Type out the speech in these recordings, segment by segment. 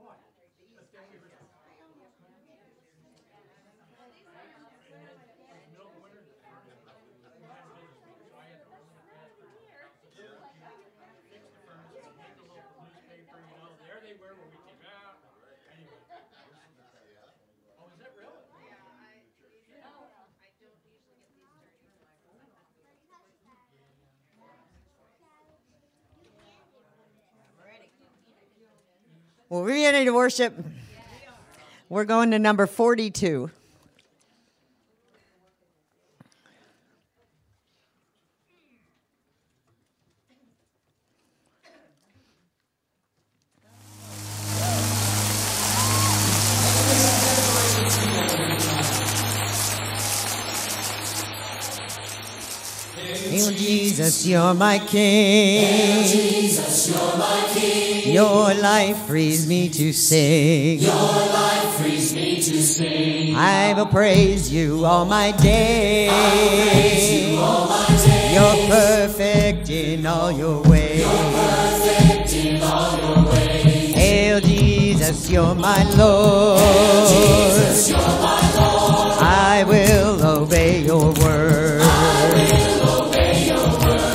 boy. But then we were. And then it was middle of winter, the furnace broke. We had a business meeting, so I had to run it back. Fix the furnace, make the local newspaper, you know, there they were when we came out. Anyway. Oh, is that really? Yeah, I, usually, I don't usually get these dirty till I Well, we're ready to worship. We're going to number 42. Hail Jesus, you're my King. Your life frees me to sing. Your life frees me to sing. I will praise you all my days. I praise you all my days. You're perfect in all your ways. You're perfect in all your ways. Hail Jesus, you're my Lord. Hail Jesus, you're my Lord. I will obey your word.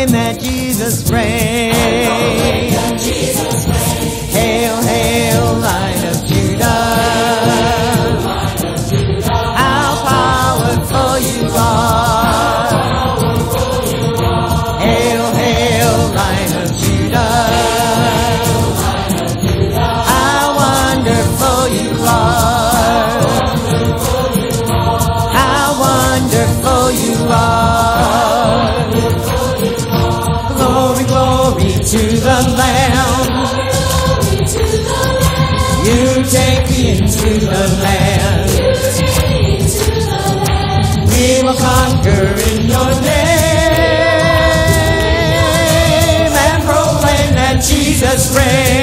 proclaim that Jesus reigns. Hail, hail, Lion into the land. We will conquer in your name and proclaim that Jesus reigns.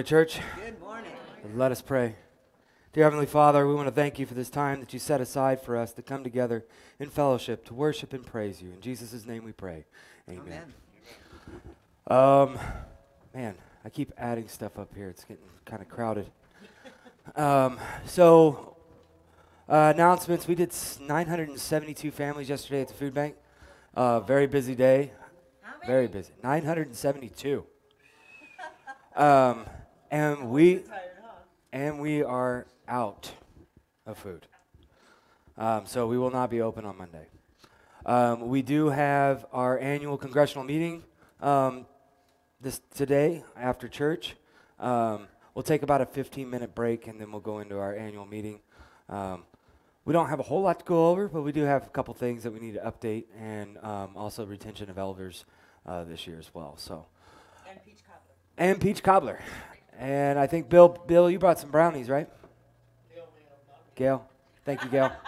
Morning, church. Good morning. Let us pray. Dear Heavenly Father, we want to thank you for this time that you set aside for us to come together in fellowship to worship and praise you. In Jesus' name we pray. Amen. Um, man, I keep adding stuff up here. It's getting kind of crowded. Um, so, uh, announcements. We did 972 families yesterday at the food bank. Uh, very busy day. Very busy. 972. Um, and we and we are out of food. Um, so we will not be open on Monday. Um, we do have our annual congressional meeting um, this today after church. Um, we'll take about a 15 minute break and then we'll go into our annual meeting. Um, we don't have a whole lot to go over, but we do have a couple things that we need to update and um, also retention of elders uh, this year as well. So and peach cobbler. And I think Bill, Bill, you brought some brownies, right? Gail, thank you, Gail.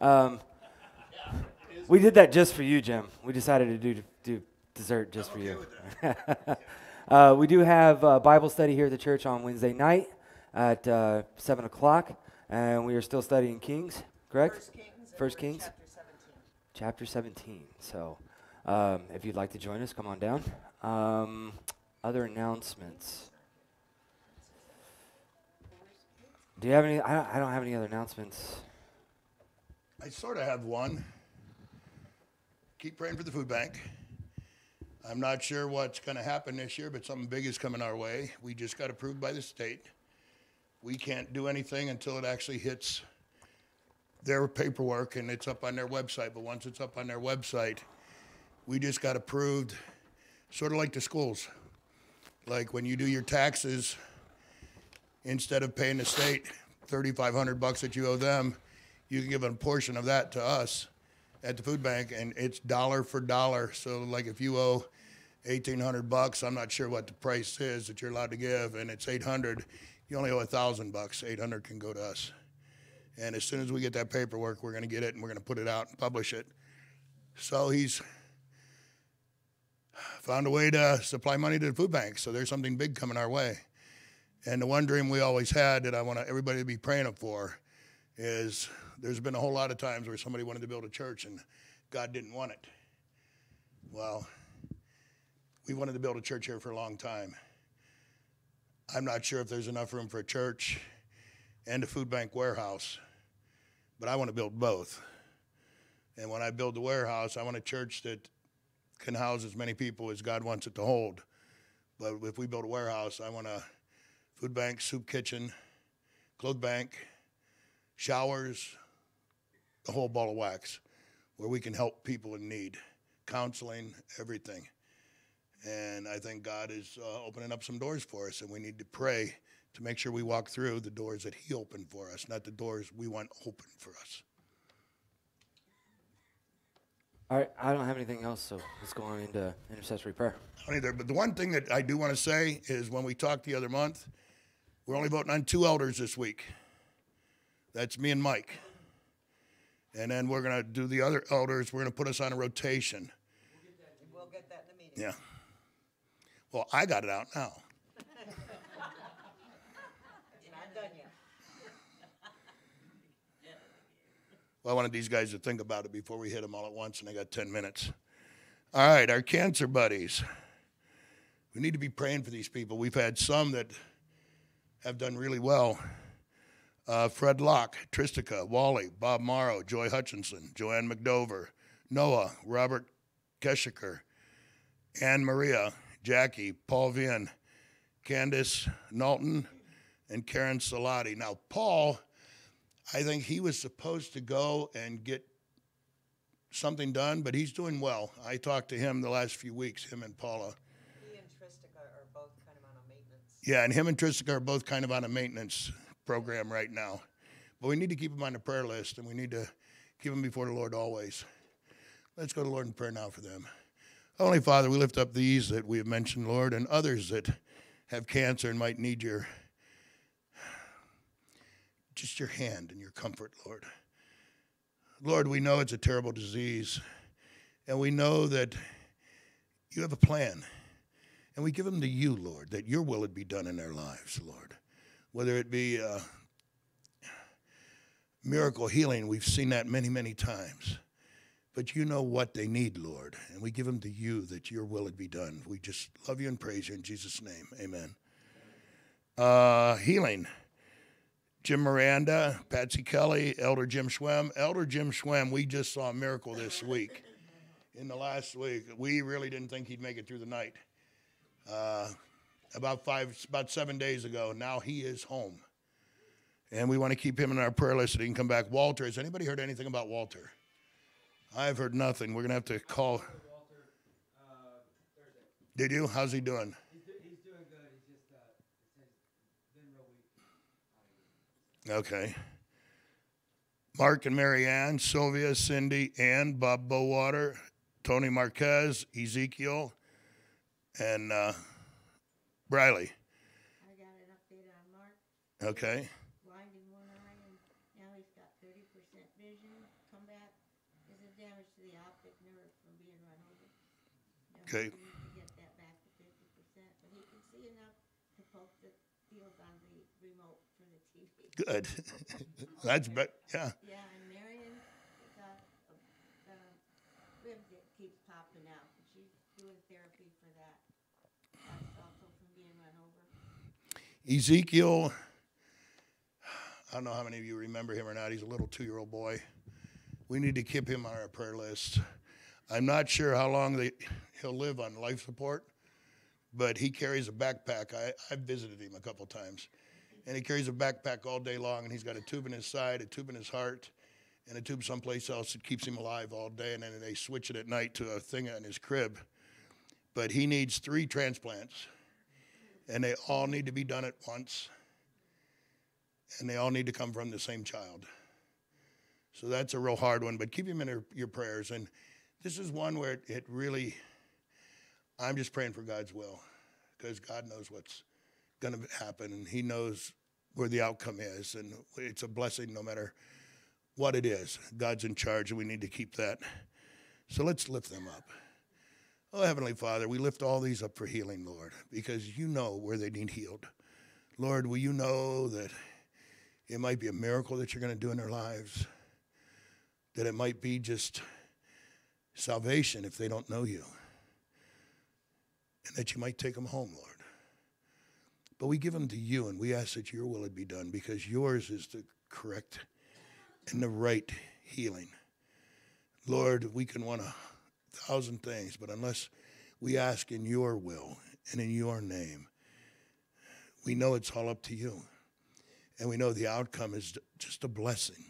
Um, we did that just for you, Jim. We decided to do do dessert just for you. uh, we do have uh, Bible study here at the church on Wednesday night at uh, seven o'clock, and we are still studying Kings, correct? First Kings. First Kings? Chapter 17. chapter 17. So, um, if you'd like to join us, come on down. Um, other announcements. Do you have any? I don't, I don't have any other announcements. I sort of have one. keep praying for the food bank. I'm not sure what's going to happen this year, but something big is coming our way. We just got approved by the state. We can't do anything until it actually hits their paperwork and it's up on their website. But once it's up on their website, we just got approved, sort of like the schools. Like when you do your taxes, instead of paying the state 3,500 bucks that you owe them, you can give a portion of that to us at the food bank, and it's dollar for dollar. So, like if you owe 1,800 bucks, I'm not sure what the price is that you're allowed to give, and it's 800. You only owe a thousand bucks. 800 can go to us. And as soon as we get that paperwork, we're going to get it and we're going to put it out and publish it. So he's found a way to supply money to the food bank. So there's something big coming our way. And the one dream we always had that I want everybody to be praying for is there's been a whole lot of times where somebody wanted to build a church and God didn't want it. Well, we wanted to build a church here for a long time. I'm not sure if there's enough room for a church and a food bank warehouse, but I want to build both. And when I build the warehouse, I want a church that can house as many people as God wants it to hold. But if we build a warehouse, I want a food bank, soup kitchen, clothes bank, showers, the whole ball of wax, where we can help people in need, counseling, everything. And I think God is uh, opening up some doors for us, and we need to pray to make sure we walk through the doors that He opened for us, not the doors we want open for us. All right, I don't have anything else, so let's go on into intercessory prayer. Either, but the one thing that I do want to say is when we talked the other month, we're only voting on two elders this week. That's me and Mike. And then we're going to do the other elders. We're going to put us on a rotation. We'll get that in the meeting. Yeah. Well, I got it out now. Not done yet. Well, I wanted these guys to think about it before we hit them all at once, and they got 10 minutes. All right, our cancer buddies. We need to be praying for these people. We've had some that have done really well. Uh, Fred Locke, Tristica, Wally, Bob Morrow, Joy Hutchinson, Joanne McDover, Noah, Robert Keshiker, Anne Maria, Jackie, Paul Vien, Candace Knowlton, and Karen Salati. Now, Paul, I think he was supposed to go and get something done, but he's doing well. I talked to him the last few weeks, him and Paula. He and Tristica are both kind of on a maintenance. Yeah, and him and Tristica are both kind of on a maintenance program right now. But we need to keep them on the prayer list, and we need to keep them before the Lord always. Let's go to Lord in prayer now for them. Holy Father, we lift up these that we have mentioned, Lord, and others that have cancer and might need your just your hand and your comfort, Lord. Lord, we know it's a terrible disease, and we know that you have a plan. And we give them to you, Lord, that your will would be done in their lives, Lord. Whether it be uh, miracle healing, we've seen that many, many times. But you know what they need, Lord, and we give them to you that your will would be done. We just love you and praise you in Jesus' name. Amen. Uh, healing. Jim Miranda, Patsy Kelly, Elder Jim Schwem. Elder Jim Schwem, we just saw a miracle this week. In the last week, we really didn't think he'd make it through the night. Uh, about five, about seven days ago, now he is home, and we want to keep him in our prayer list so he can come back. Walter, has anybody heard anything about Walter? I've heard nothing. We're gonna have to call. Did you? How's he doing? Okay. Mark and Mary Ann, Sylvia, Cindy, Ann, Bob Bowater, Tony Marquez, Ezekiel, and uh, Briley. I got an update on Mark, Okay. blind in one eye, and now he's got thirty percent vision, come back, is a damage to the optic nerve from being run over. Now Okay. he needs to get that back to fifty percent, but he can see enough to poke the field on the remote for the TV. Good. That's but yeah. Yeah, and Marion got a, a rib that keeps popping out, and she's doing therapy for that. That's also from being run over. Ezekiel. I don't know how many of you remember him or not. He's a little two-year-old boy. We need to keep him on our prayer list. I'm not sure how long they, he'll live on life support, but he carries a backpack. I, I've visited him a couple times. And he carries a backpack all day long, and he's got a tube in his side, a tube in his heart, and a tube someplace else that keeps him alive all day. And then they switch it at night to a thing in his crib. But he needs three transplants, and they all need to be done at once, and they all need to come from the same child. So that's a real hard one, but keep him in your, prayers. And this is one where it, it really, I'm just praying for God's will because God knows what's going to happen and He knows where the outcome is. And it's a blessing no matter what it is. God's in charge and we need to keep that. So let's lift them up. Oh, Heavenly Father, we lift all these up for healing, Lord, because you know where they need healed. Lord, will you know that it might be a miracle that you're going to do in their lives? That it might be just salvation if they don't know you. And that you might take them home, Lord. But we give them to you and we ask that your will would be done because yours is the correct and the right healing. Lord, we can want a thousand things, but unless we ask in your will and in your name, we know it's all up to you. And we know the outcome is just a blessing.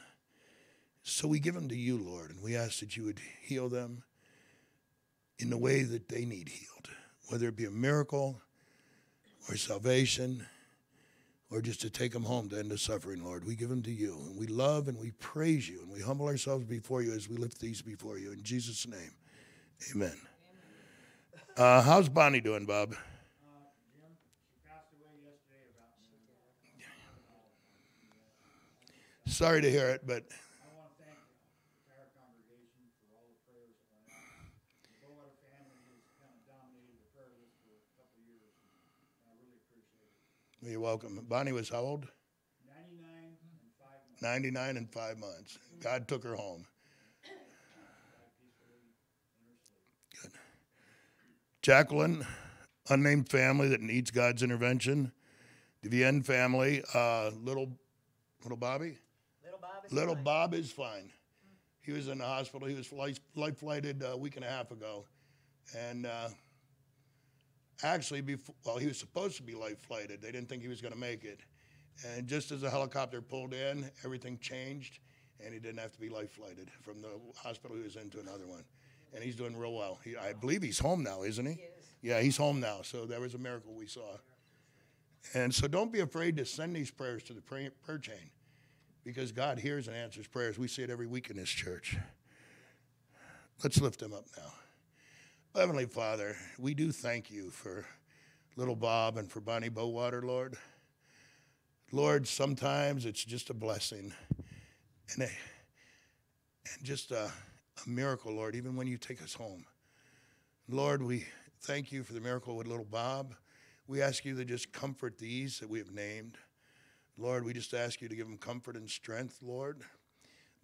So we give them to you, Lord, and we ask that you would heal them in the way that they need healed, whether it be a miracle or salvation or just to take them home to end the suffering, Lord. We give them to you, and we love and we praise you, and we humble ourselves before you as we lift these before you. In Jesus' name, amen. Uh, how's Bonnie doing, Bob? Sorry to hear it, but I to thank the entire congregation for all the prayers that went out. The Bowater family has kind of dominated the prayer list for a couple of years, and I really appreciate it. you're welcome. Bonnie was how old? Ninety-nine and five months. 99 and five months. God took her home. Jacqueline, unnamed family that needs God's intervention. The Vienne family, uh, little, little Bobby. Little Bob is Little fine. Bob is fine. He was in the hospital. He was life, life flighted a week and a half ago, and uh, actually, before, well, he was supposed to be life flighted. They didn't think he was going to make it, and just as the helicopter pulled in, everything changed, and he didn't have to be life flighted from the hospital he was in to another one. And he's doing real well. He, I believe he's home now, isn't he? He is. Yeah, he's home now. So that was a miracle we saw. And so don't be afraid to send these prayers to the prayer, prayer chain because God hears and answers prayers. We see it every week in this church. Let's lift them up now. Heavenly Father, we do thank you for little Bob and for Bonnie Bowater, Lord. Lord, sometimes it's just a blessing and, a, and just a, a miracle, Lord, even when you take us home. Lord, we thank you for the miracle with little Bob. We ask you to just comfort these that we have named. Lord, we just ask you to give them comfort and strength, Lord.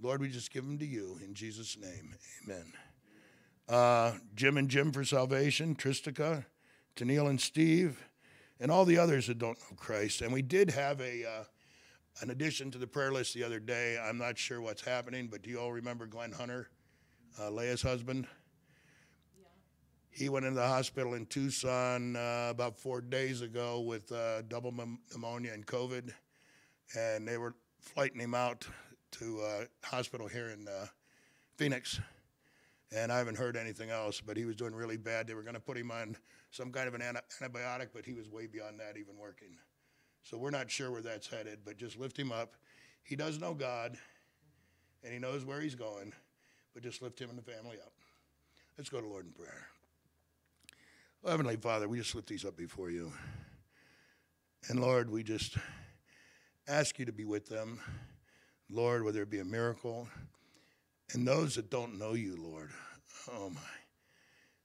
Lord, we just give them to you in Jesus' name. Amen. Uh, Jim and Jim for salvation, Tristica, Tennille and Steve, and all the others that don't know Christ. And we did have a uh, an addition to the prayer list the other day. I'm not sure what's happening, but do you all remember Glenn Hunter, uh, Leia's husband? He went into the hospital in Tucson uh, about four days ago with uh, double pneu- pneumonia and COVID, and they were flighting him out to uh, hospital here in uh, Phoenix. And I haven't heard anything else, but he was doing really bad. They were going to put him on some kind of an antibiotic, but he was way beyond that, even working. So we're not sure where that's headed, but just lift him up. He does know God, and he knows where he's going, but just lift him and the family up. Let's go to Lord in prayer. Well, Heavenly Father, we just lift these up before you. And Lord, we just ask you to be with them. Lord, whether it be a miracle, and those that don't know you, Lord, oh my,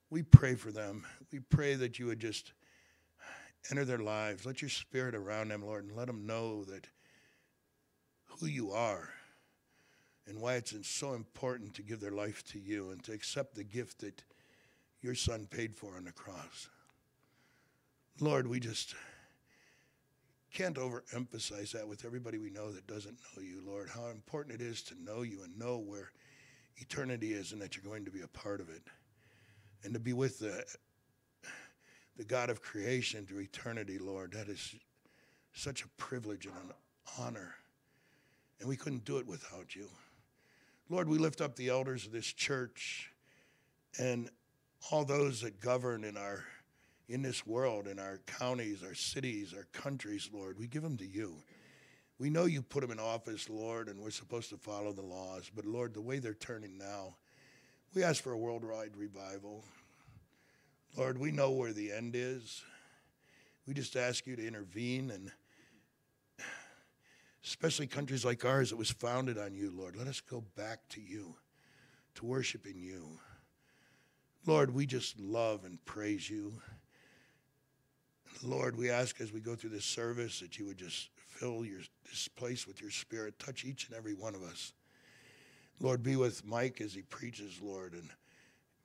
we pray for them. We pray that you would just enter their lives. Let your spirit around them, Lord, and let them know that who you are and why it's so important to give their life to you and to accept the gift that your son paid for on the cross. Lord, we just can't overemphasize that with everybody we know that doesn't know you, Lord, how important it is to know you and know where eternity is and that you're going to be a part of it. And to be with the, the God of creation through eternity, Lord, that is such a privilege and an honor. And we couldn't do it without you. Lord, we lift up the elders of this church and all those that govern in our in this world, in our counties, our cities, our countries, Lord. We give them to you. We know you put them in office, Lord, and we're supposed to follow the laws. But Lord, the way they're turning now, we ask for a worldwide revival. Lord, we know where the end is. We just ask you to intervene and especially countries like ours that was founded on you, Lord. Let us go back to you, to worship in you. Lord, we just love and praise you. Lord, we ask as we go through this service that you would just fill your, this place with your spirit, touch each and every one of us. Lord, be with Mike as he preaches, Lord, and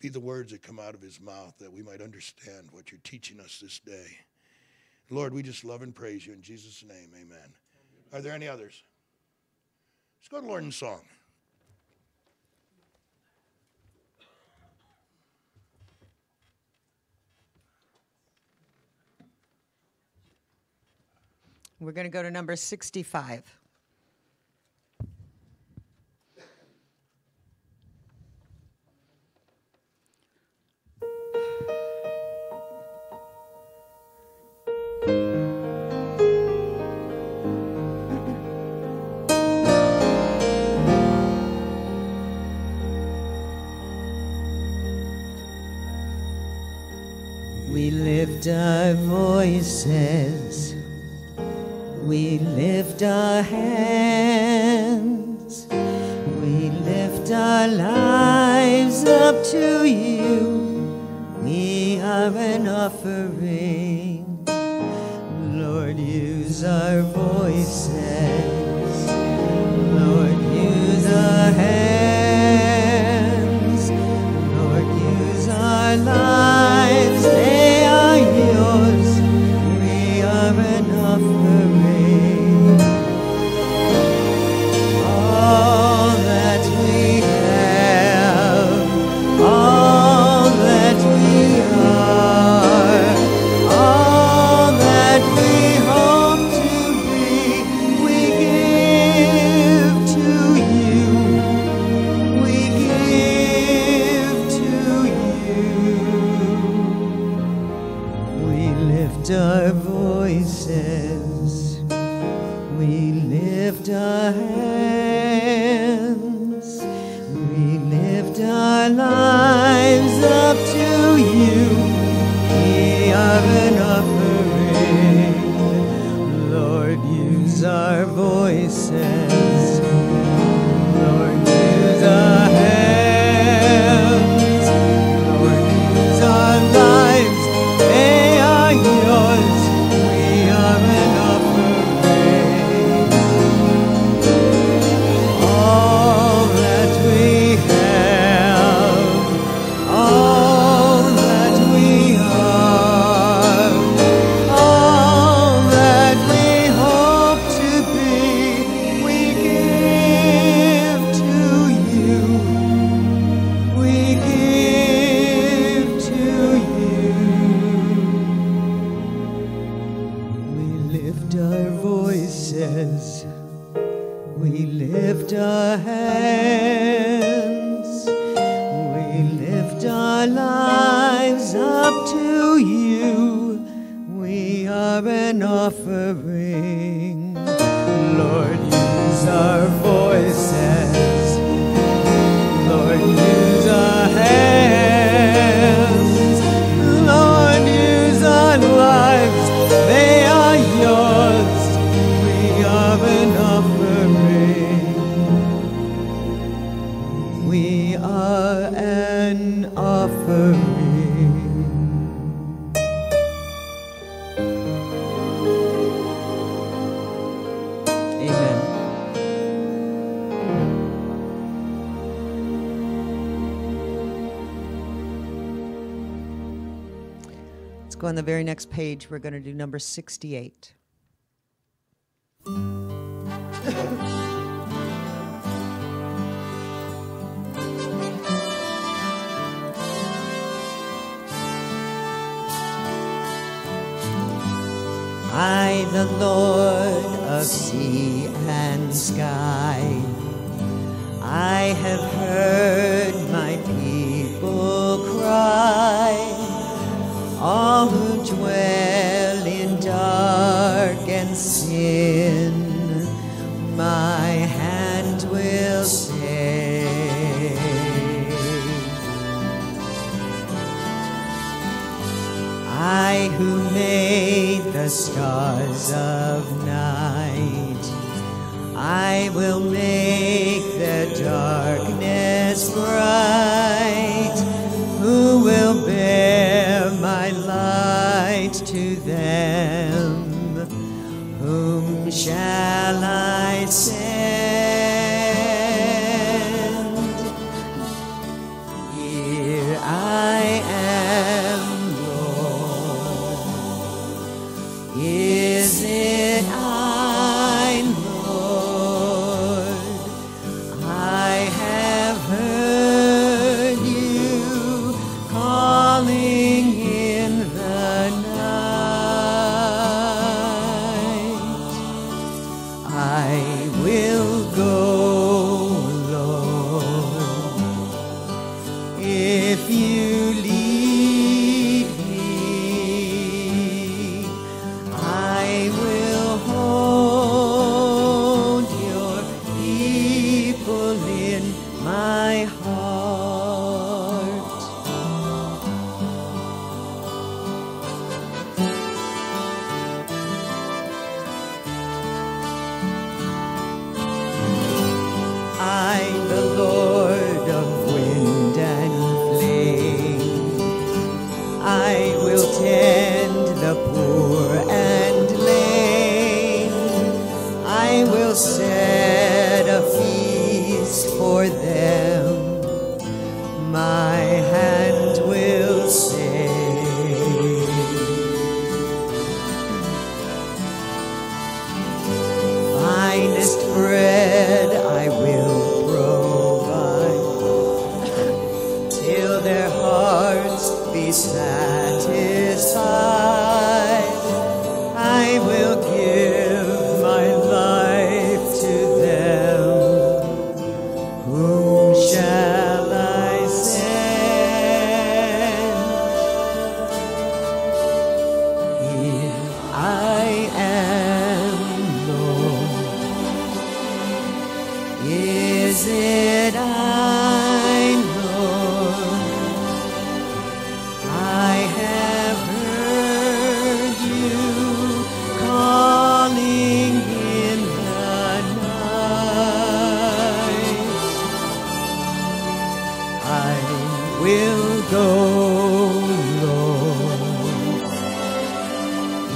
be the words that come out of his mouth that we might understand what you're teaching us this day. Lord, we just love and praise you in Jesus' name. Amen. Are there any others? Let's go to Lord in song. We're going to go to number 65. Lift our voices, we lift our hands, we lift our lives up to you. We are an offering. Lord, use our voices. go on the very next page. We're going to do number 68. I, the Lord of sea and sky, I have heard stars of night, I will make the darkness bright. Who will bear my light to them? Whom shall I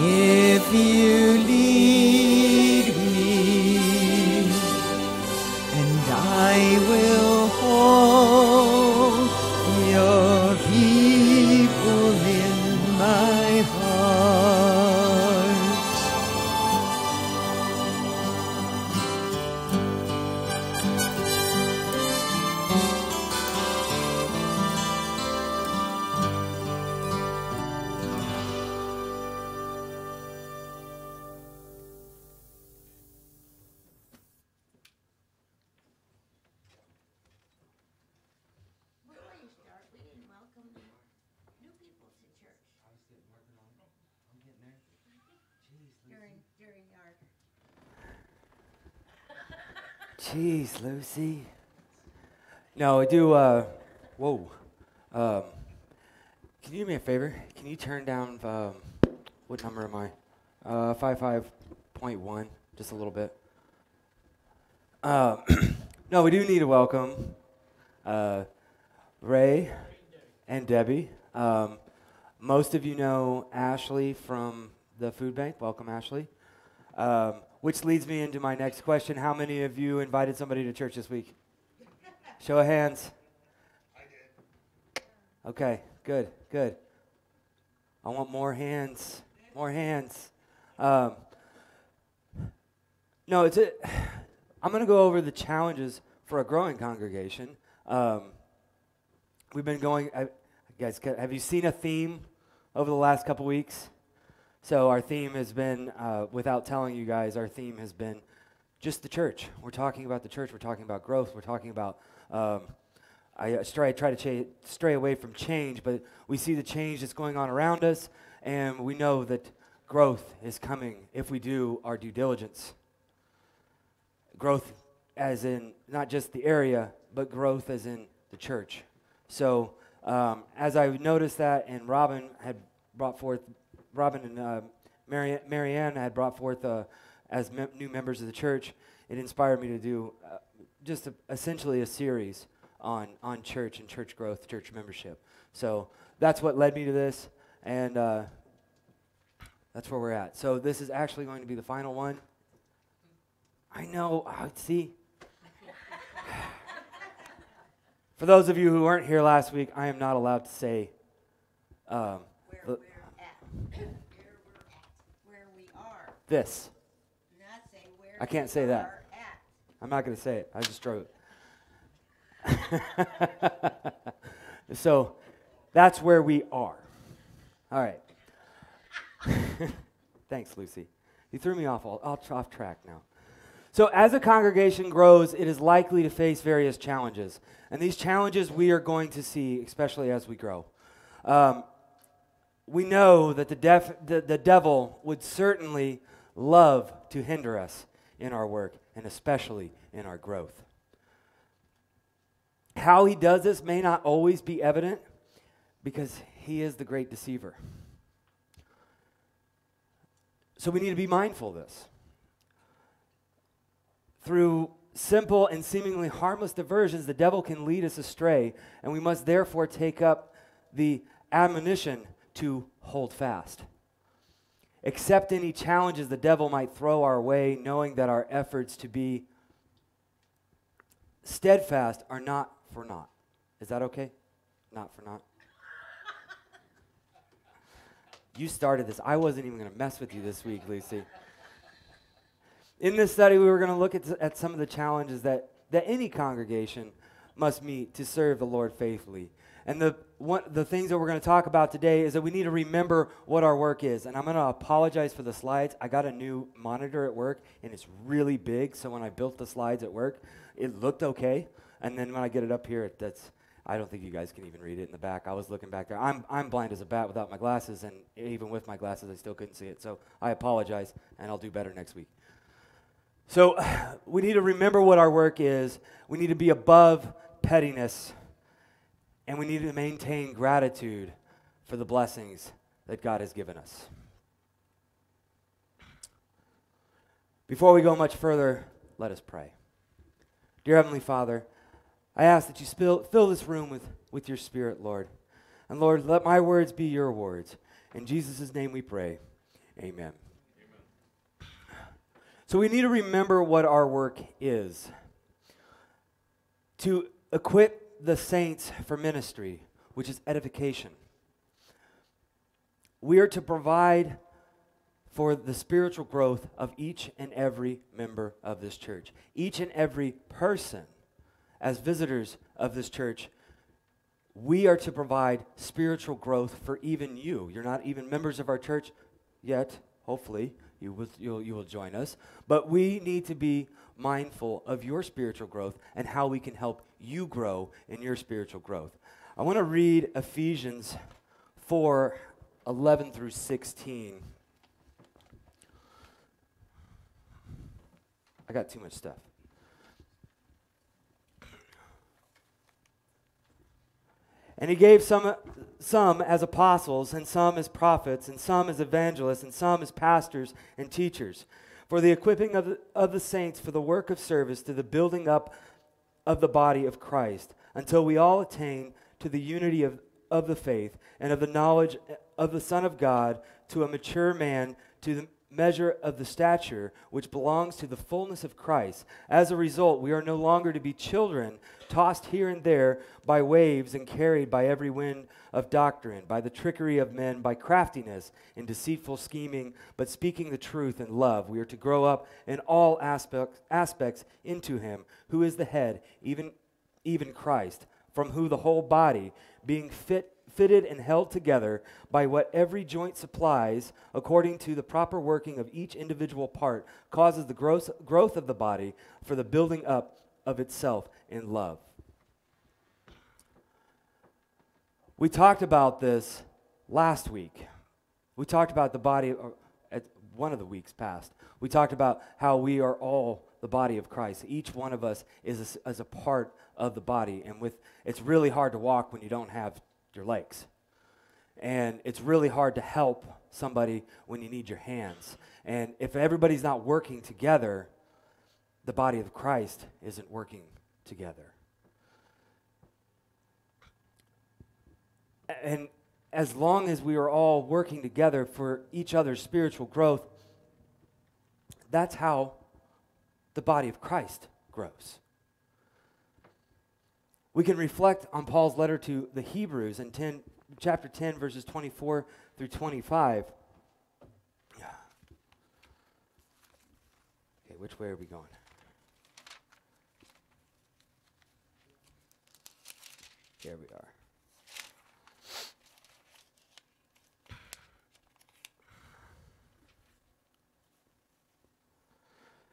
if you lead me, and I will Lucy. No, I do. Uh, whoa. Um, can you do me a favor? Can you turn down? Um, what number am I? Uh, five five point one, just a little bit. Uh, no, we do need to welcome uh, Ray and Debbie. Um, most of you know Ashley from the food bank. Welcome, Ashley. Um, which leads me into my next question. How many of you invited somebody to church this week? Show of hands. I did. Okay, good, good. I want more hands. More hands. Um, no, it's a, I'm going to go over the challenges for a growing congregation. Um, we've been going. I, guys, have you seen a theme over the last couple weeks? So, our theme has been, uh, without telling you guys, our theme has been just the church. We're talking about the church. We're talking about growth. We're talking about. Um, I try, try to stray away from change, but we see the change that's going on around us, and we know that growth is coming if we do our due diligence. Growth, as in not just the area, but growth as in the church. So, um, as I noticed that, and Robin had brought forth Robin and uh, Mary, Marianne had brought forth uh, as new members of the church, it inspired me to do uh, just a, essentially a series on, on church and church growth, church membership. So that's what led me to this, and uh, that's where we're at. So this is actually going to be the final one. I know. Oh, see. For those of you who weren't here last week, I am not allowed to say um, this. I can't say that. at. I'm not going to say it. I just wrote so that's where we are. All right. Thanks, Lucy. You threw me off, all, off, off track now. So, as a congregation grows, it is likely to face various challenges. And these challenges we are going to see, especially as we grow. Um, we know that the, def- the, the devil would certainly love to hinder us in our work, and especially in our growth. How he does this may not always be evident because he is the great deceiver. So we need to be mindful of this. Through simple and seemingly harmless diversions, the devil can lead us astray, and we must therefore take up the admonition to hold fast. Accept any challenges the devil might throw our way, knowing that our efforts to be steadfast are not for naught. Is that okay? Not for naught? You started this. I wasn't even going to mess with you this week, Lucy. In this study, we were going to look at, at some of the challenges that, that any congregation must meet to serve the Lord faithfully. And the, one, the things that we're going to talk about today is that we need to remember what our work is. And I'm going to apologize for the slides. I got a new monitor at work, and it's really big. So when I built the slides at work, it looked okay. And then when I get it up here, that's I don't think you guys can even read it in the back. I was looking back there. I'm, I'm blind as a bat without my glasses, and even with my glasses, I still couldn't see it. So I apologize, and I'll do better next week. So we need to remember what our work is. We need to be above pettiness, and we need to maintain gratitude for the blessings that God has given us. Before we go much further, let us pray. Dear Heavenly Father, I ask that you spill, fill this room with, with your spirit, Lord. And Lord, let my words be your words. In Jesus' name we pray. Amen. Amen. So we need to remember what our work is to equip the saints for ministry, which is edification. We are to provide for the spiritual growth of each and every member of this church, each and every person as visitors of this church, we are to provide spiritual growth for even you. You're not even members of our church yet, hopefully. You will, you'll, you will join us. But we need to be mindful of your spiritual growth and how we can help you grow in your spiritual growth. I want to read Ephesians 4 11 through 16. I got too much stuff. And he gave some, some as apostles, and some as prophets, and some as evangelists, and some as pastors and teachers, for the equipping of the, of the saints for the work of service to the building up of the body of Christ, until we all attain to the unity of, of the faith and of the knowledge of the Son of God, to a mature man, to the measure of the stature which belongs to the fullness of Christ. As a result, we are no longer to be children, tossed here and there by waves and carried by every wind of doctrine, by the trickery of men, by craftiness and deceitful scheming, but speaking the truth in love. We are to grow up in all aspects, aspects into Him, who is the head, even, even Christ, from who the whole body, being fit fitted and held together by what every joint supplies, according to the proper working of each individual part, causes the gross, growth of the body for the building up of itself in love. We talked about this last week. We talked about the body, uh, at one of the weeks past. We talked about how we are all the body of Christ. Each one of us is a, is a part of the body, and with it's really hard to walk when you don't have your legs, and it's really hard to help somebody when you need your hands. And if everybody's not working together, the body of Christ isn't working together. And as long as we are all working together for each other's spiritual growth, that's how the body of Christ grows. We can reflect on Paul's letter to the Hebrews in 10, chapter 10, verses 24 through 25. Yeah. Okay, which way are we going? Here we are.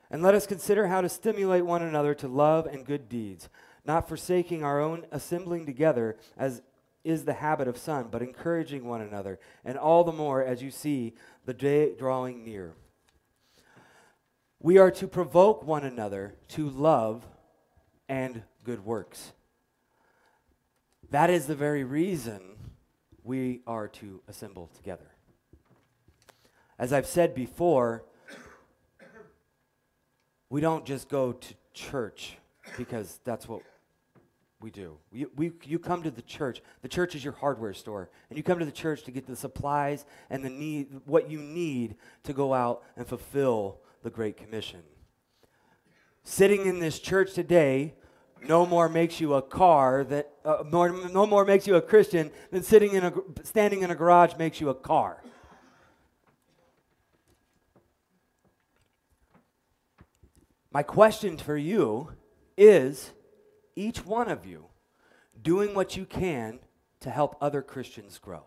And let us consider how to stimulate one another to love and good deeds, not forsaking our own assembling together, as is the habit of some, but encouraging one another, and all the more as you see the day drawing near. We are to provoke one another to love and good works. That is the very reason we are to assemble together. As I've said before, we don't just go to church because that's what we do. We, we, you come to the church. The church is your hardware store, and you come to the church to get the supplies and the need, what you need to go out and fulfill the Great Commission. Sitting in this church today no more makes you a car that uh, more, no more makes you a Christian than sitting in a standing in a garage makes you a car. My question for you is each one of you doing what you can to help other Christians grow?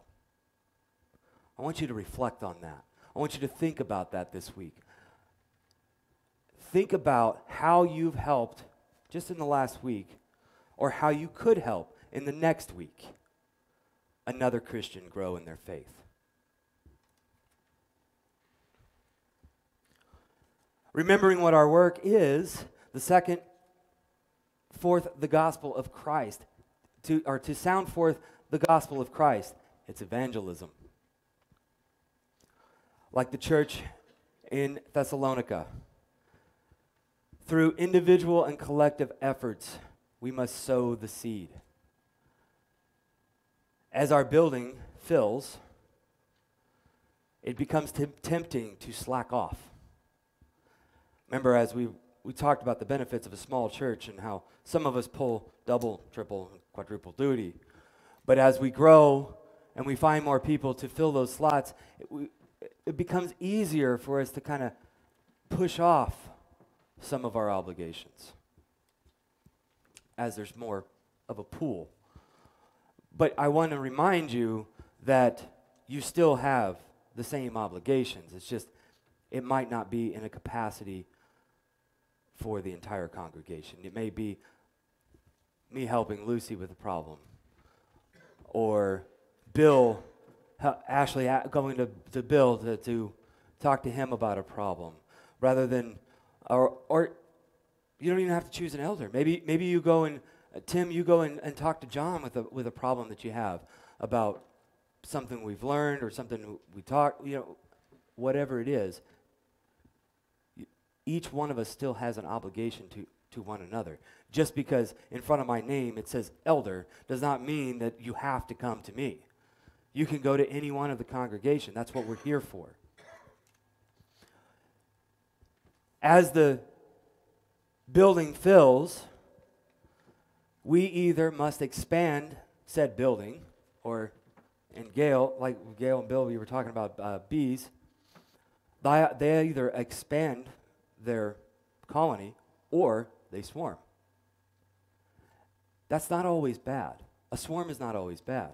I want you to reflect on that. I want you to think about that this week. Think about how you've helped just in the last week or how you could help in the next week another Christian grow in their faith. Remembering what our work is, the second, forth the gospel of Christ, to, or to sound forth the gospel of Christ, it's evangelism. Like the church in Thessalonica. Through individual and collective efforts, we must sow the seed. As our building fills, it becomes t- tempting to slack off. Remember, as we, we talked about the benefits of a small church and how some of us pull double, triple, quadruple duty. But as we grow and we find more people to fill those slots, it, we, it becomes easier for us to kind of push off some of our obligations as there's more of a pool. But I want to remind you that you still have the same obligations. It's just, it might not be in a capacity for the entire congregation. It may be me helping Lucy with a problem, or Bill, Ashley going to, to Bill to, to talk to him about a problem, rather than, or, or you don't even have to choose an elder. Maybe, maybe you go and, uh, Tim, you go and, and talk to John with a, with a problem that you have about something we've learned or something we talked, you know, whatever it is each one of us still has an obligation to, to one another. Just because in front of my name it says elder does not mean that you have to come to me. You can go to any one of the congregation. That's what we're here for. As the building fills, we either must expand said building, or in Gail, like Gail and Bill, we were talking about uh, bees, they, they either expand their colony or they swarm. That's not always bad. A swarm is not always bad.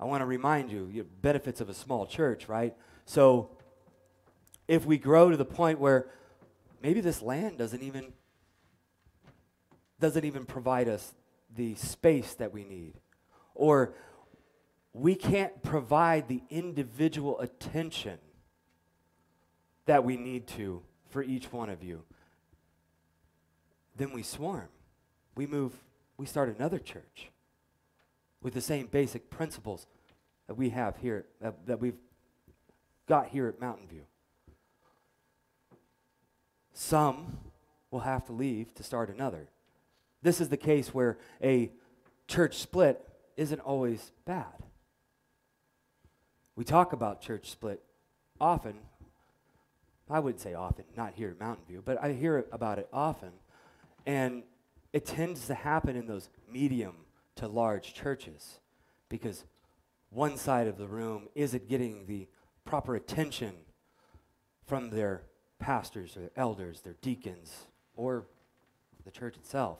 I want to remind you, you benefits of a small church, right? So if we grow to the point where maybe this land doesn't even doesn't even provide us the space that we need or we can't provide the individual attention that we need to for each one of you then we swarm we move we start another church with the same basic principles that we have here that, that we've got here at mountain view some will have to leave to start another. This is the case where a church split isn't always bad. We talk about church split often. I would say often, not here at Mountain View, but I hear about it often. And it tends to happen in those medium to large churches because one side of the room isn't getting the proper attention from their pastors or their elders, their deacons, or the church itself.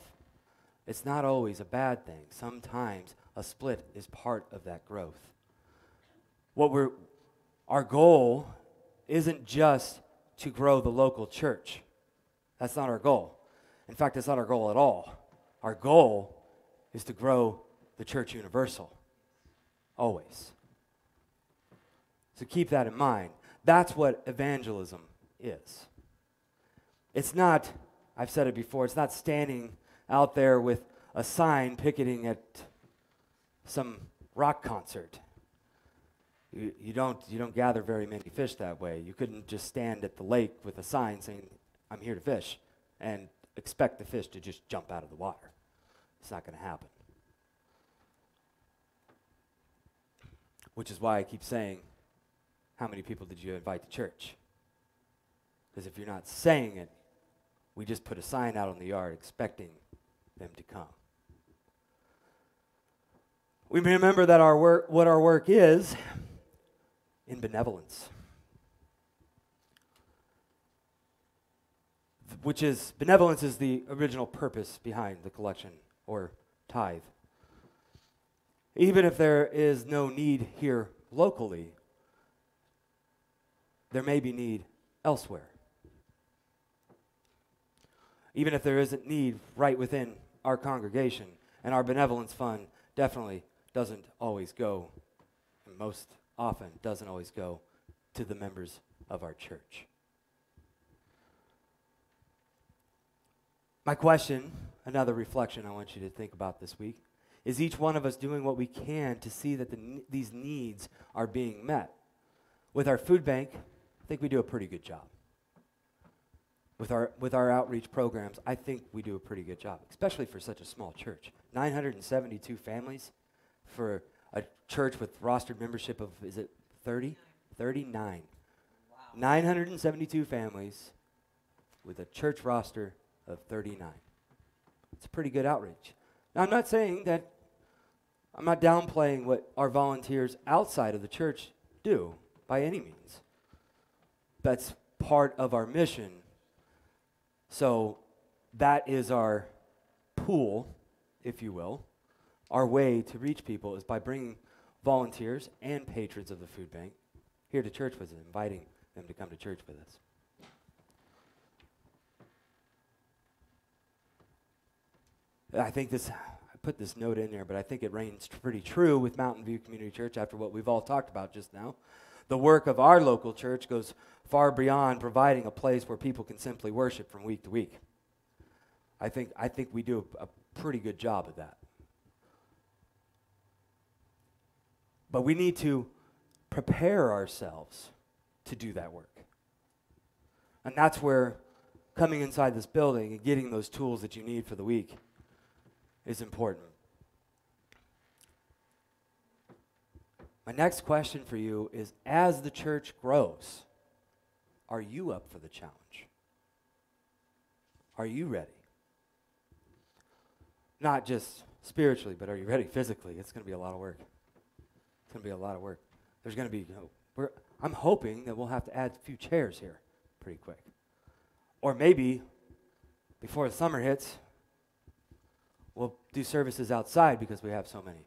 It's not always a bad thing. Sometimes a split is part of that growth. What we're our goal isn't just to grow the local church. That's not our goal. In fact, that's not our goal at all. Our goal is to grow the church universal. Always. So keep that in mind. That's what evangelism is. It's not, I've said it before, it's not standing out there with a sign picketing at some rock concert. You, you, don't, you don't gather very many fish that way. You couldn't just stand at the lake with a sign saying, I'm here to fish, and expect the fish to just jump out of the water. It's not going to happen. Which is why I keep saying, How many people did you invite to church? Because if you're not saying it, we just put a sign out on the yard expecting them to come. We remember that our work, what our work is in benevolence, which is benevolence is the original purpose behind the collection or tithe. Even if there is no need here locally, there may be need elsewhere even if there isn't need right within our congregation. And our benevolence fund definitely doesn't always go, and most often doesn't always go to the members of our church. My question, another reflection I want you to think about this week, is each one of us doing what we can to see that the, these needs are being met? With our food bank, I think we do a pretty good job with our, with our outreach programs, I think we do a pretty good job, especially for such a small church. 972 families for a church with rostered membership of, is it 30? 39. Wow. 972 families with a church roster of 39. It's a pretty good outreach. Now, I'm not saying that, I'm not downplaying what our volunteers outside of the church do by any means. That's part of our mission so that is our pool, if you will. Our way to reach people is by bringing volunteers and patrons of the food bank here to church with us, inviting them to come to church with us. I think this, I put this note in there, but I think it reigns pretty true with Mountain View Community Church after what we've all talked about just now. The work of our local church goes far beyond providing a place where people can simply worship from week to week. I think, I think we do a, a pretty good job of that. But we need to prepare ourselves to do that work. And that's where coming inside this building and getting those tools that you need for the week is important. My next question for you is as the church grows, are you up for the challenge? Are you ready? Not just spiritually, but are you ready physically? It's going to be a lot of work. It's going to be a lot of work. There's going to be, you know, we're, I'm hoping that we'll have to add a few chairs here pretty quick. Or maybe before the summer hits, we'll do services outside because we have so many.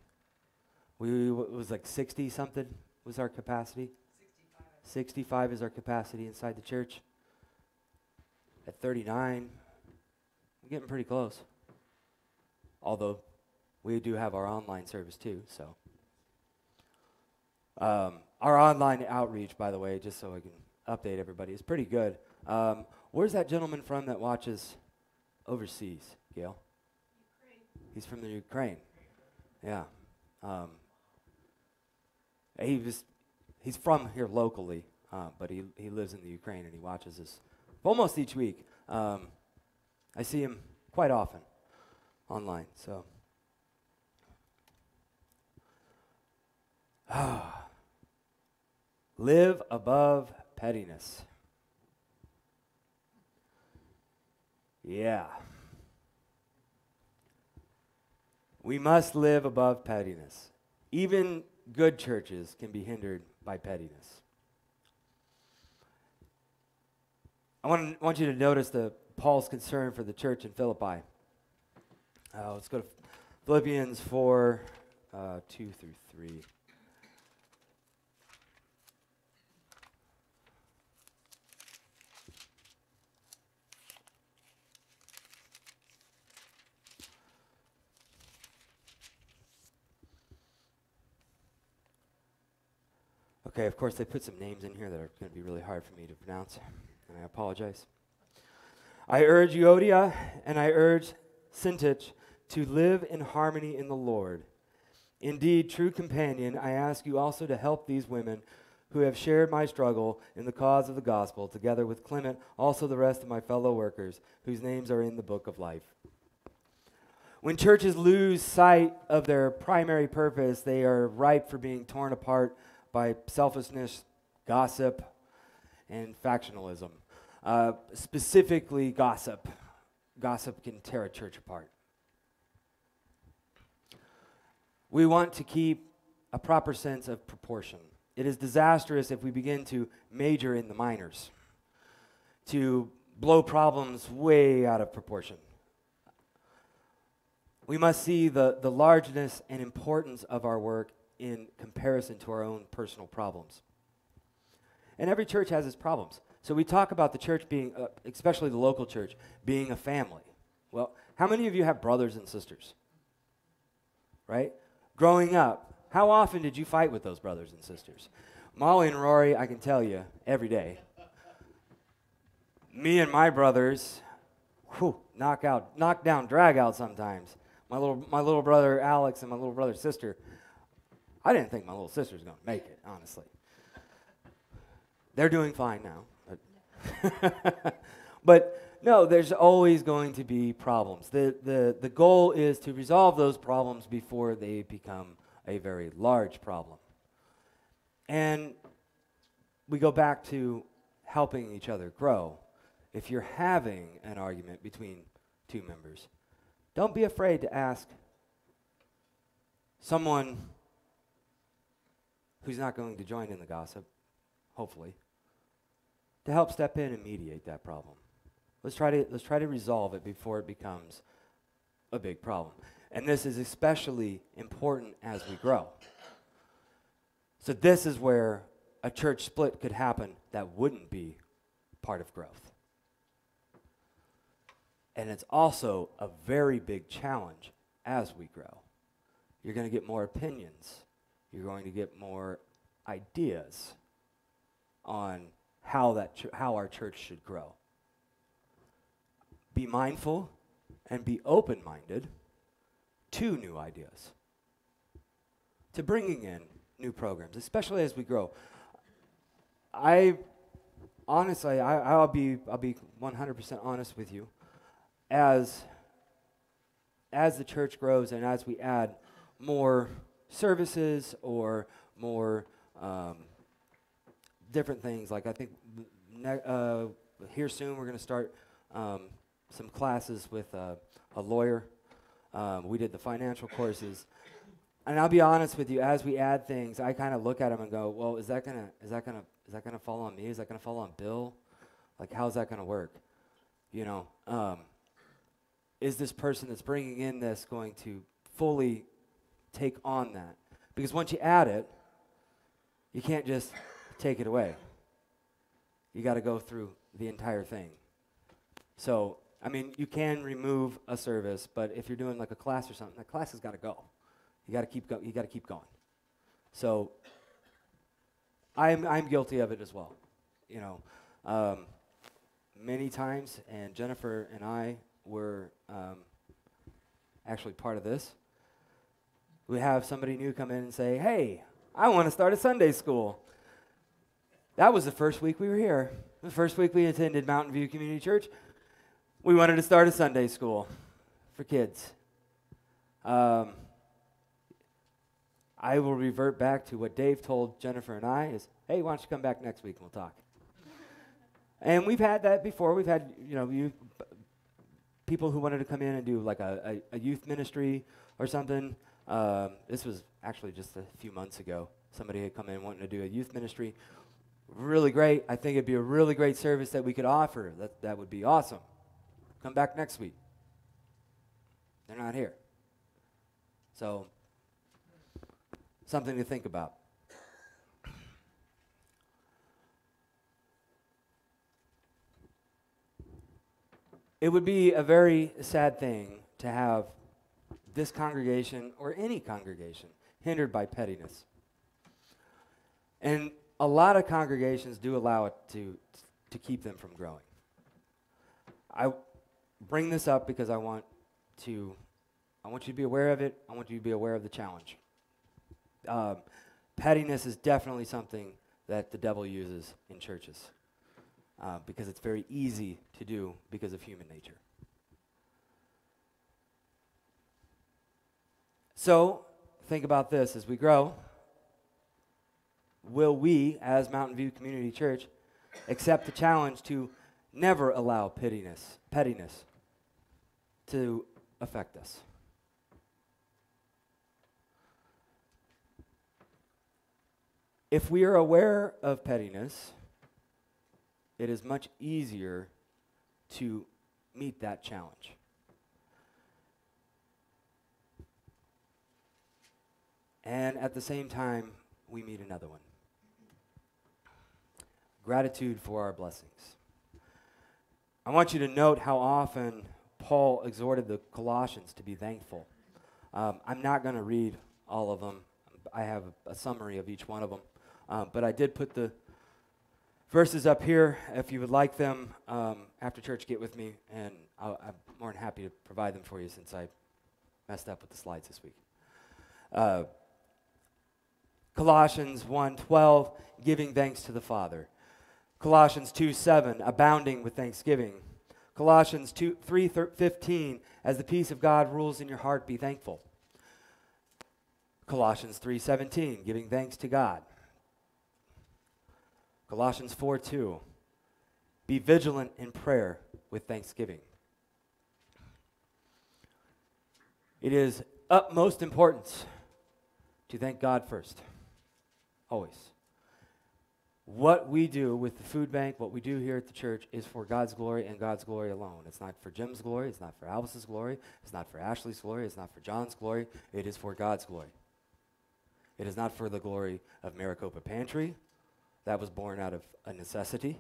We it was like 60 something was our capacity. 65 is our capacity inside the church. At 39, we're getting pretty close. Although we do have our online service too, so. Um, our online outreach, by the way, just so I can update everybody, is pretty good. Um, where's that gentleman from that watches overseas, Gail? Ukraine. He's from the Ukraine. Yeah. Um, he was, he's from here locally, uh, but he, he lives in the Ukraine and he watches us almost each week. Um, I see him quite often online, so. Live above pettiness. Yeah. We must live above pettiness. Even good churches can be hindered by pettiness. I want, want you to notice the Paul's concern for the church in Philippi. Uh, let's go to Philippians 4 uh, 2 through 3. Okay, of course, they put some names in here that are going to be really hard for me to pronounce, and I apologize. I urge Euodia and I urge Syntyche to live in harmony in the Lord. Indeed, true companion, I ask you also to help these women who have shared my struggle in the cause of the gospel, together with Clement, also the rest of my fellow workers, whose names are in the book of life. When churches lose sight of their primary purpose, they are ripe for being torn apart by selfishness, gossip, and factionalism. Uh, specifically, gossip. Gossip can tear a church apart. We want to keep a proper sense of proportion. It is disastrous if we begin to major in the minors, to blow problems way out of proportion. We must see the, the largeness and importance of our work in comparison to our own personal problems. And every church has its problems. So we talk about the church being, uh, especially the local church, being a family. Well, how many of you have brothers and sisters? Right? Growing up, how often did you fight with those brothers and sisters? Molly and Rory, I can tell you, every day. Me and my brothers, whew, knock out, knock down, drag out sometimes. My little, my little brother Alex and my little brother sister, I didn't think my little sister was going to make it, honestly. They're doing fine now. But, but no, there's always going to be problems. The, the, the goal is to resolve those problems before they become a very large problem. And we go back to helping each other grow. If you're having an argument between two members, don't be afraid to ask someone who's not going to join in the gossip, hopefully, to help step in and mediate that problem. Let's try to, let's try to resolve it before it becomes a big problem. And this is especially important as we grow. So, this is where a church split could happen that wouldn't be part of growth. And it's also a very big challenge as we grow. You're going to get more opinions you're going to get more ideas on how, that how our church should grow. Be mindful and be open minded to new ideas, to bringing in new programs, especially as we grow. I honestly, I, I'll be I'll be 100% honest with you. As as the church grows and as we add more services or more um, different things. Like I think uh, here soon we're going to start um, some classes with uh, a lawyer. Um, we did the financial courses. And I'll be honest with you, as we add things, I kind of look at them and go, "Well, is that gonna is that gonna is that gonna fall on me? Is that gonna fall on Bill? Like, how's that gonna work? You know, um, is this person that's bringing in this going to fully take on that Because once you add it, you can't just take it away. You got to go through the entire thing. So, I mean, you can remove a service, but if you're doing like a class or something, that class has got to go. You got to keep go- you got to keep going. So, I'm I'm guilty of it as well. You know, um, many times, and Jennifer and I were um, actually part of this. We have somebody new come in and say, "Hey, I want to start a Sunday school." That was the first week we were here. The first week we attended Mountain View Community Church. We wanted to start a Sunday school for kids. Um, I will revert back to what Dave told Jennifer and I is, hey, why don't you come back next week and we'll talk. and we've had that before. We've had, you know, you, people who wanted to come in and do like a, a, a youth ministry or something. Um, this was actually just a few months ago. Somebody had come in wanting to do a youth ministry. Really great. I think it'd be a really great service that we could offer. That, that would be awesome. Come back next week. They're not here. So, something to think about. It would be a very sad thing to have this congregation or any congregation hindered by pettiness. And a lot of congregations do allow it to, to keep them from growing. I bring this up because I want to I want you to be aware of it. I want you to be aware of the challenge. Um, pettiness is definitely something that the devil uses in churches uh, because it's very easy to do because of human nature. So, think about this as we grow. Will we, as Mountain View Community Church, accept the challenge to never allow pettiness, pettiness to affect us? If we are aware of pettiness, it is much easier to meet that challenge. And at the same time, we meet another one gratitude for our blessings. I want you to note how often Paul exhorted the Colossians to be thankful. Um, I'm not going to read all of them, I have a, a summary of each one of them. Um, but I did put the verses up here. If you would like them um, after church, get with me, and i am more than happy to provide them for you since I messed up with the slides this week. Uh, Colossians 1:12, giving thanks to the Father. Colossians 2:7, abounding with thanksgiving. Colossians 2, 3:15, as the peace of God rules in your heart, be thankful. Colossians 3:17, giving thanks to God. Colossians 4 2. Be vigilant in prayer with thanksgiving. It is utmost importance to thank God first. Always. What we do with the food bank, what we do here at the church, is for God's glory and God's glory alone. It's not for Jim's glory, it's not for Albus's glory, it's not for Ashley's glory, it's not for John's glory. It is for God's glory. It is not for the glory of Maricopa Pantry, that was born out of a necessity.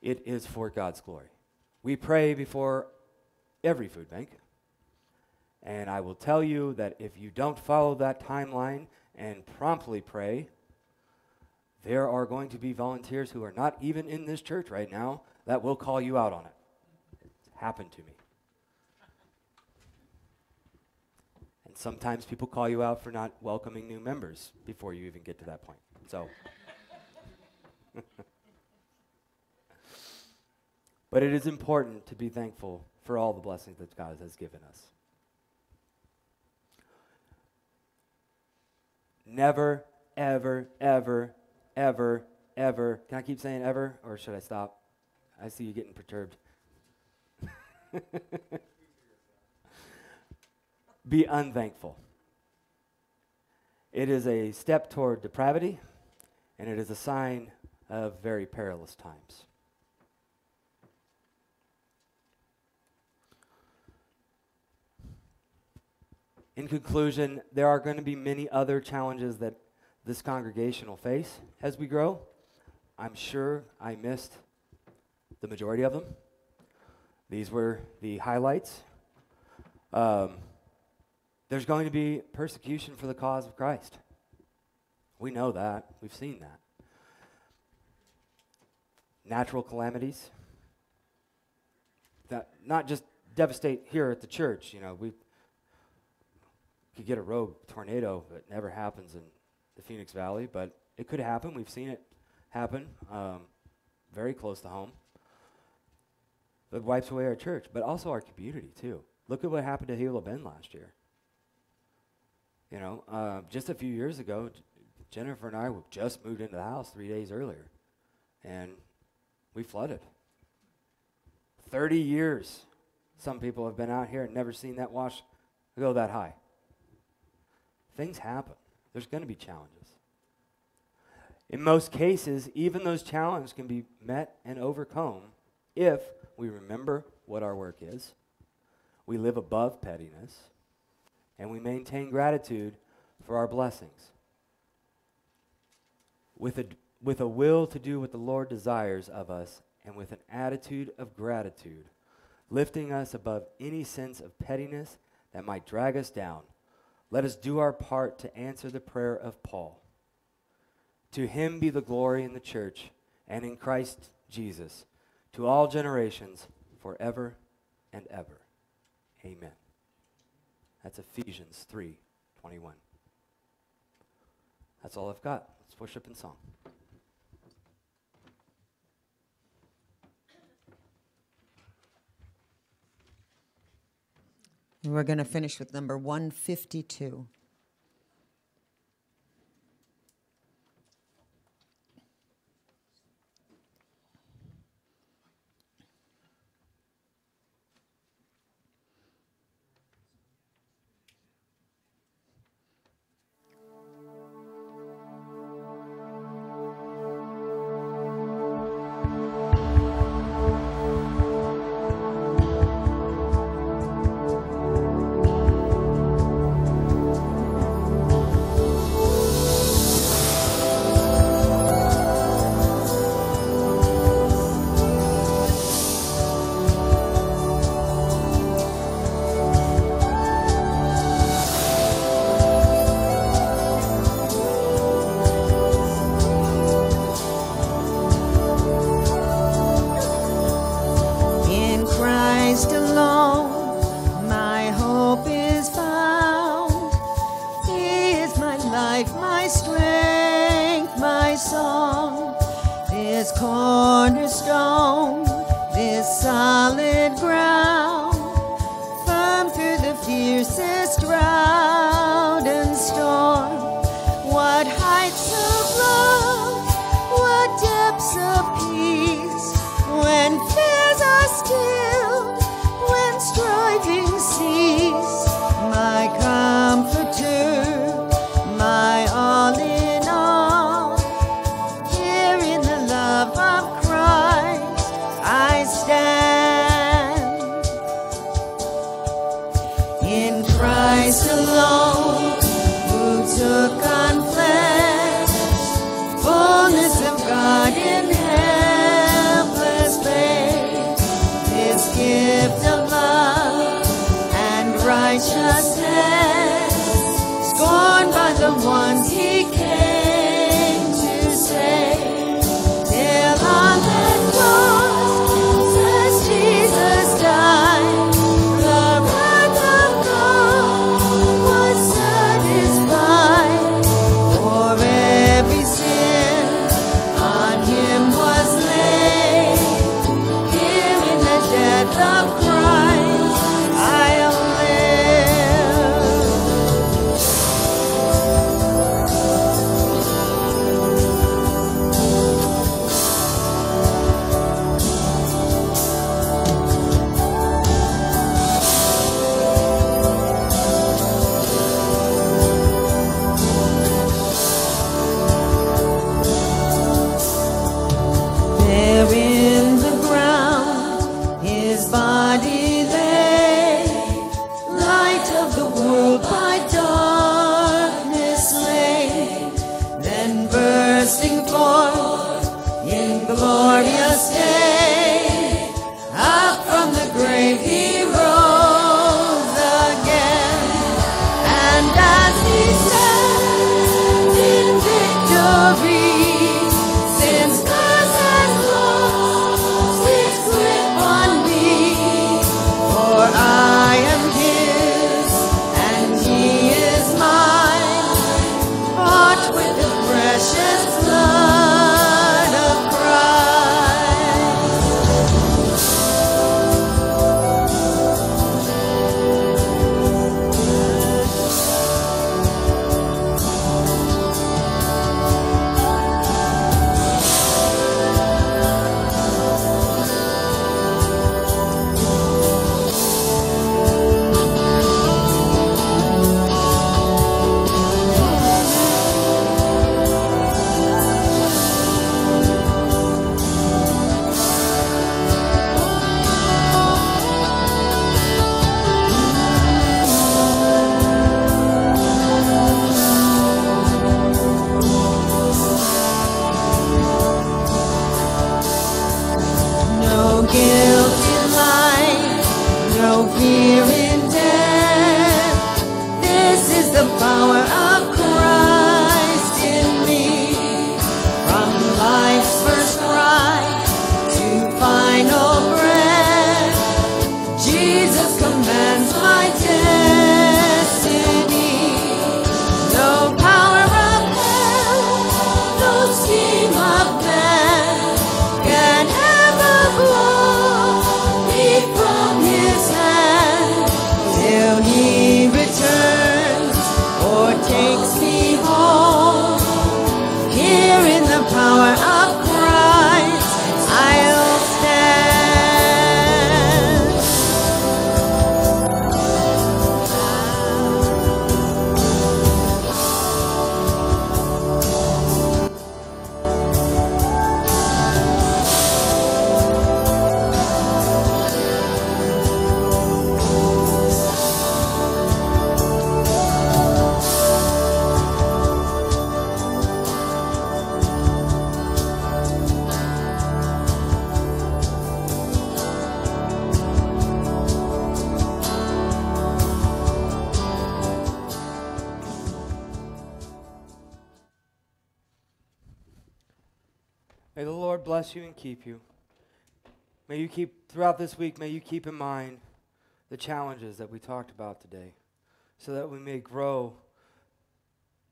It is for God's glory. We pray before every food bank. And I will tell you that if you don't follow that timeline and promptly pray, there are going to be volunteers who are not even in this church right now that will call you out on it. It's happened to me. And sometimes people call you out for not welcoming new members before you even get to that point. So. but it is important to be thankful for all the blessings that God has given us. Never, ever, ever, ever, ever. Can I keep saying ever, or should I stop? I see you getting perturbed. be unthankful. It is a step toward depravity, and it is a sign of very perilous times. In conclusion, there are going to be many other challenges that this congregation will face as we grow. I'm sure I missed the majority of them. These were the highlights. Um, there's going to be persecution for the cause of Christ. We know that. We've seen that. Natural calamities that not just devastate here at the church. You know, we could get a rogue tornado that never happens in the Phoenix Valley, but it could happen. We've seen it happen um, very close to home. It wipes away our church, but also our community too. Look at what happened to Hilo Bend last year. You know, uh, just a few years ago, J- Jennifer and I just moved into the house three days earlier, and we flooded. 30 years, some people have been out here and never seen that wash go that high. Things happen. There's going to be challenges. In most cases, even those challenges can be met and overcome if we remember what our work is, we live above pettiness, and we maintain gratitude for our blessings. With a, with a will to do what the Lord desires of us, and with an attitude of gratitude, lifting us above any sense of pettiness that might drag us down, let us do our part to answer the prayer of Paul. To him be the glory in the church and in Christ Jesus to all generations forever and ever. Amen. That's Ephesians 3 21. That's all I've got. Let's worship in song. We're going to finish with number 152. The sing for. You keep, throughout this week, may you keep in mind the challenges that we talked about today so that we may grow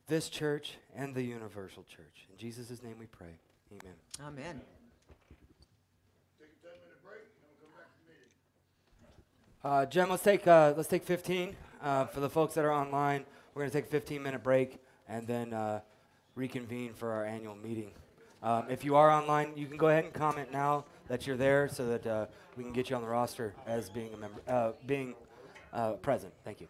this church and the universal church. In Jesus' name we pray. Amen. Amen. Take a ten minute break, and we'll come back to the meeting. Uh, Jen, let's take, uh, let's take 15. Uh, for the folks that are online, we're going to take a 15 minute break and then uh, reconvene for our annual meeting. Um, if you are online, you can go ahead and comment now that you're there so that uh, we can get you on the roster as being a member, uh, being uh, present. Thank you.